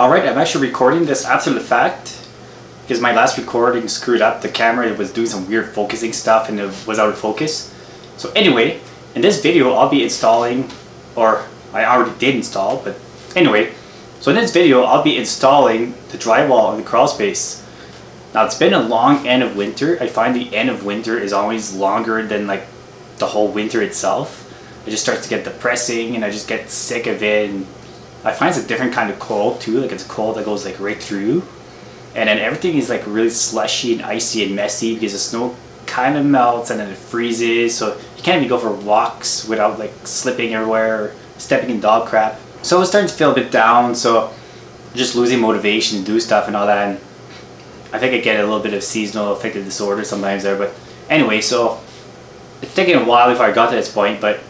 Alright, I'm actually recording this after the fact because my last recording screwed up. The camera It was doing some weird focusing stuff and it was out of focus. So anyway, in this video I'll be installing, or I already did install, but anyway. So in this video I'll be installing the drywall in the crawl space. Now it's been a long end of winter. I find the end of winter is always longer than like the whole winter itself. It just starts to get depressing and I just get sick of it and I find it's a different kind of cold too, like it's cold that goes like right through. And then everything is like really slushy and icy and messy because the snow kind of melts and then it freezes. So you can't even go for walks without like slipping everywhere or stepping in dog crap. So I was starting to feel a bit down, so just losing motivation to do stuff and all that. And I think I get a little bit of seasonal affective disorder sometimes there. But anyway, so it's taken a while before I got to this point, but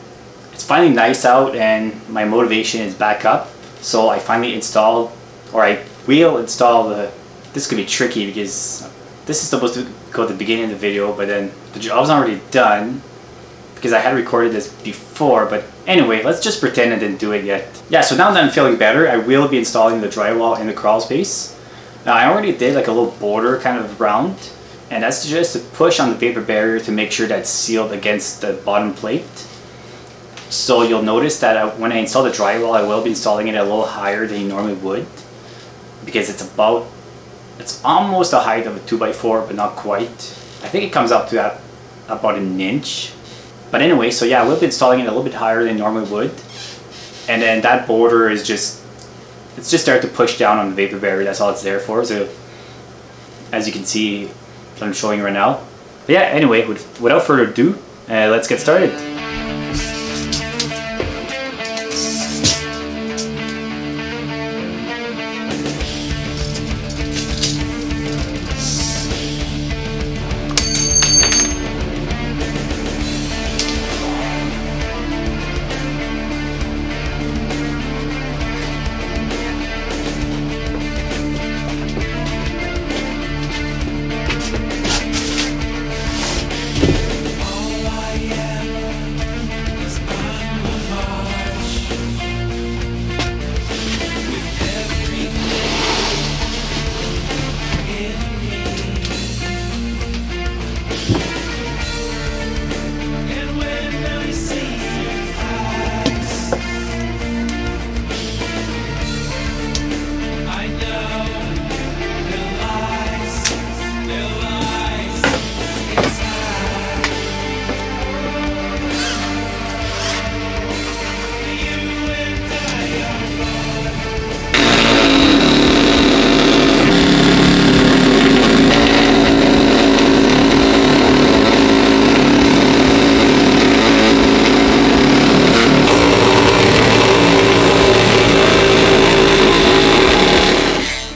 it's finally nice out and my motivation is back up. So I finally installed, or I will install the, this could be tricky because this is supposed to go at the beginning of the video, but then the job's already done because I had recorded this before, but anyway, let's just pretend I didn't do it yet. Yeah, so now that I'm feeling better, I will be installing the drywall in the crawl space. Now I already did like a little border kind of round, and that's just to push on the vapor barrier to make sure that it's sealed against the bottom plate. So you'll notice that I, when I install the drywall, I will be installing it a little higher than you normally would because it's about, it's almost the height of a 2x4, but not quite. I think it comes up to that, about an inch. But anyway, so yeah, I will be installing it a little bit higher than normally would. And then that border is just, it's just there to push down on the vapor barrier, that's all it's there for. So as you can see, I'm showing right now. But yeah, anyway, without further ado, uh, let's get started.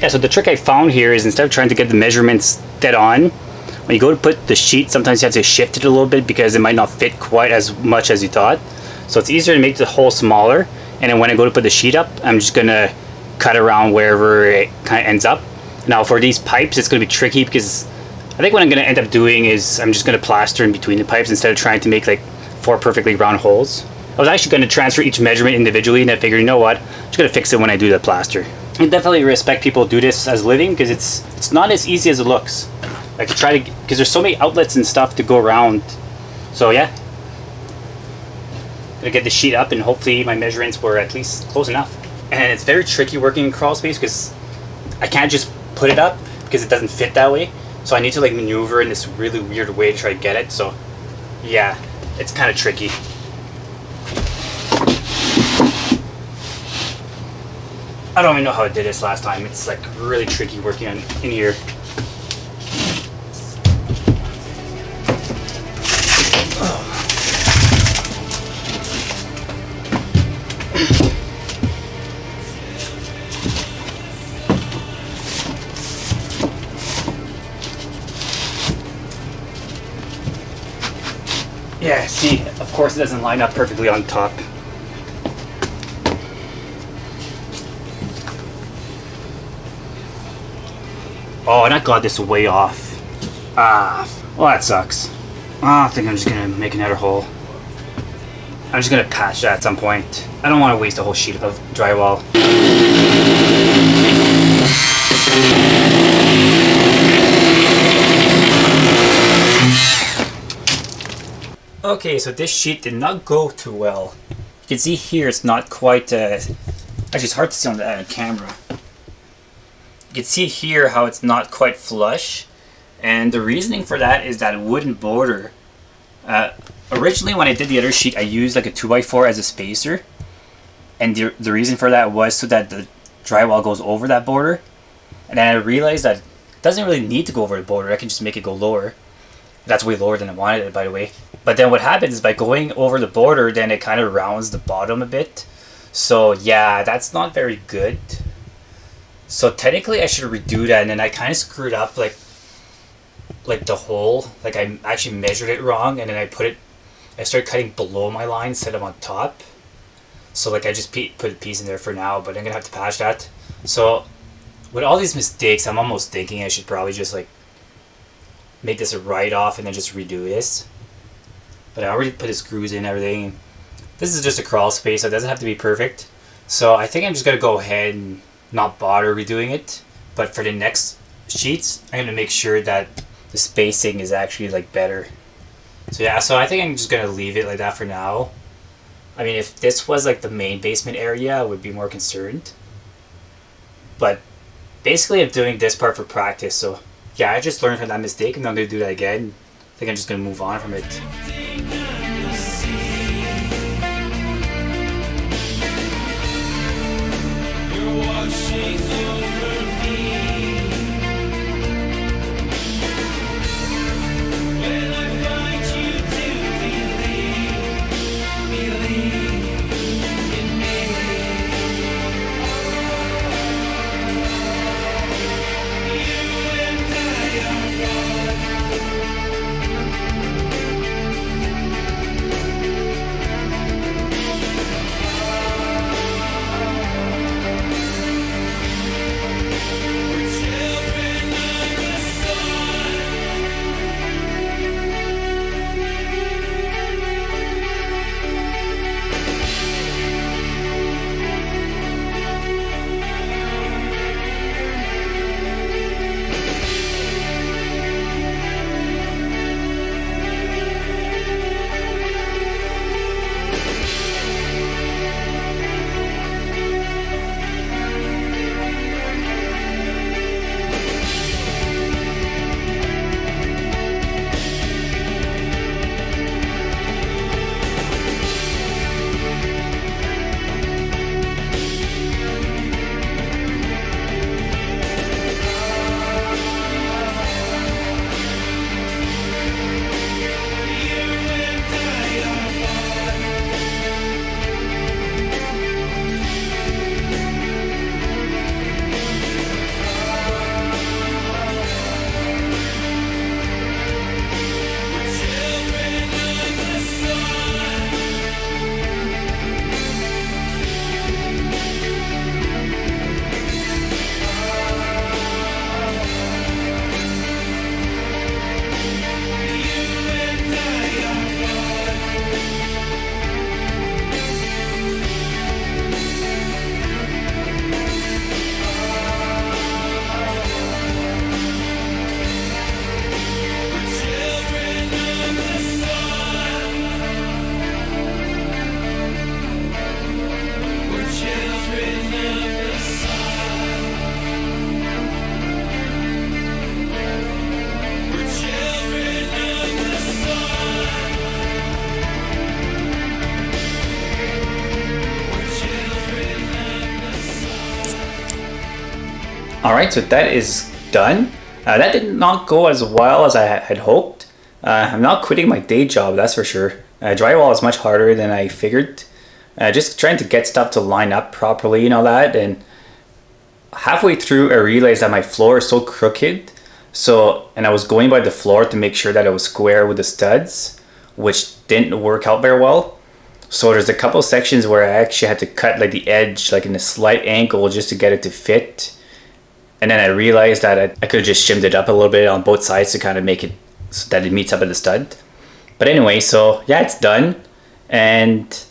Yeah, so the trick I found here is instead of trying to get the measurements dead on, when you go to put the sheet, sometimes you have to shift it a little bit because it might not fit quite as much as you thought. So it's easier to make the hole smaller. And then when I go to put the sheet up, I'm just gonna cut around wherever it kind of ends up. Now for these pipes, it's gonna be tricky because I think what I'm gonna end up doing is I'm just gonna plaster in between the pipes instead of trying to make like four perfectly round holes. I was actually gonna transfer each measurement individually and I figured, you know what, I'm just gonna fix it when I do the plaster. I definitely respect people do this as living because it's it's not as easy as it looks. Like to try to because there's so many outlets and stuff to go around. So yeah, gonna get the sheet up and hopefully my measurements were at least close enough. And it's very tricky working in crawl space because I can't just put it up because it doesn't fit that way. So I need to like maneuver in this really weird way to try to get it. So yeah, it's kind of tricky. I don't even know how I did this last time. It's like really tricky working on in here. Yeah, see, of course it doesn't line up perfectly on top. Oh, and I got this way off. Ah, well that sucks. I think I'm just gonna make another hole. I'm just gonna patch that at some point. I don't want to waste a whole sheet of drywall. Okay, so this sheet did not go too well. You can see here it's not quite, uh, actually it's hard to see on the uh, camera. You can see here how it's not quite flush. And the reasoning for that is that wooden border. Uh, originally when I did the other sheet, I used like a 2x4 as a spacer. And the, the reason for that was so that the drywall goes over that border. And then I realized that it doesn't really need to go over the border. I can just make it go lower. That's way lower than I wanted it, by the way. But then what happens is by going over the border, then it kind of rounds the bottom a bit. So yeah, that's not very good. So technically I should redo that and then I kind of screwed up like like the hole. Like I actually measured it wrong and then I put it, I started cutting below my line instead of on top. So like I just put a piece in there for now, but I'm gonna have to patch that. So with all these mistakes, I'm almost thinking I should probably just like make this a write-off and then just redo this. But I already put the screws in everything. This is just a crawl space, so it doesn't have to be perfect. So I think I'm just to go ahead and not bother redoing it. But for the next sheets, I'm going to make sure that the spacing is actually like better. So yeah, so I think I'm just going to leave it like that for now. I mean, if this was like the main basement area, I would be more concerned. But basically I'm doing this part for practice, so yeah, I just learned from that mistake and I'm going to do that again. I think I'm just going to move on from it. Alright, so that is done. Uh, that did not go as well as I had hoped. Uh, I'm not quitting my day job, that's for sure. Uh, drywall is much harder than I figured. Uh, just trying to get stuff to line up properly and all that. And halfway through, I realized that my floor is so crooked. So, and I was going by the floor to make sure that it was square with the studs, which didn't work out very well. So there's a couple sections where I actually had to cut like the edge like in a slight angle just to get it to fit and then I realized that I, I could have just shimmed it up a little bit on both sides to kind of make it so that it meets up at the stud. But anyway, so yeah, it's done. And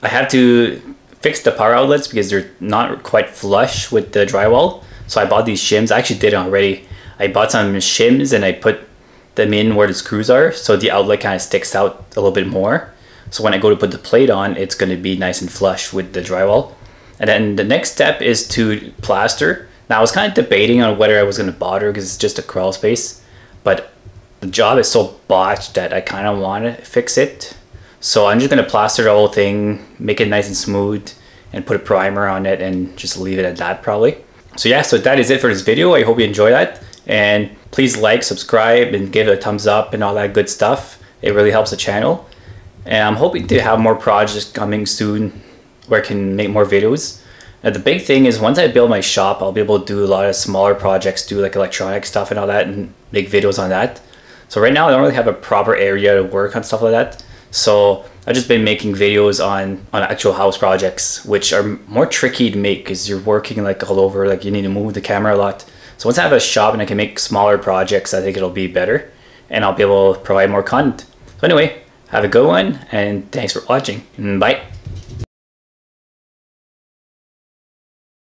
I have to fix the power outlets because they're not quite flush with the drywall. So I bought these shims. I actually did it already. I bought some shims and I put them in where the screws are so the outlet kind of sticks out a little bit more. So when I go to put the plate on, it's going to be nice and flush with the drywall. And then the next step is to plaster. Now I was kind of debating on whether I was going to bother because it's just a crawl space, but the job is so botched that I kind of want to fix it. So I'm just going to plaster the whole thing, make it nice and smooth, and put a primer on it and just leave it at that probably. So yeah, so that is it for this video. I hope you enjoy that. And please like, subscribe, and give it a thumbs up and all that good stuff. It really helps the channel. And I'm hoping to have more projects coming soon where I can make more videos. Now the big thing is once I build my shop, I'll be able to do a lot of smaller projects, do like electronic stuff and all that and make videos on that. So right now I don't really have a proper area to work on stuff like that. So I've just been making videos on, on actual house projects, which are more tricky to make because you're working like all over, like you need to move the camera a lot. So once I have a shop and I can make smaller projects, I think it'll be better and I'll be able to provide more content. So anyway, have a good one and thanks for watching. Bye.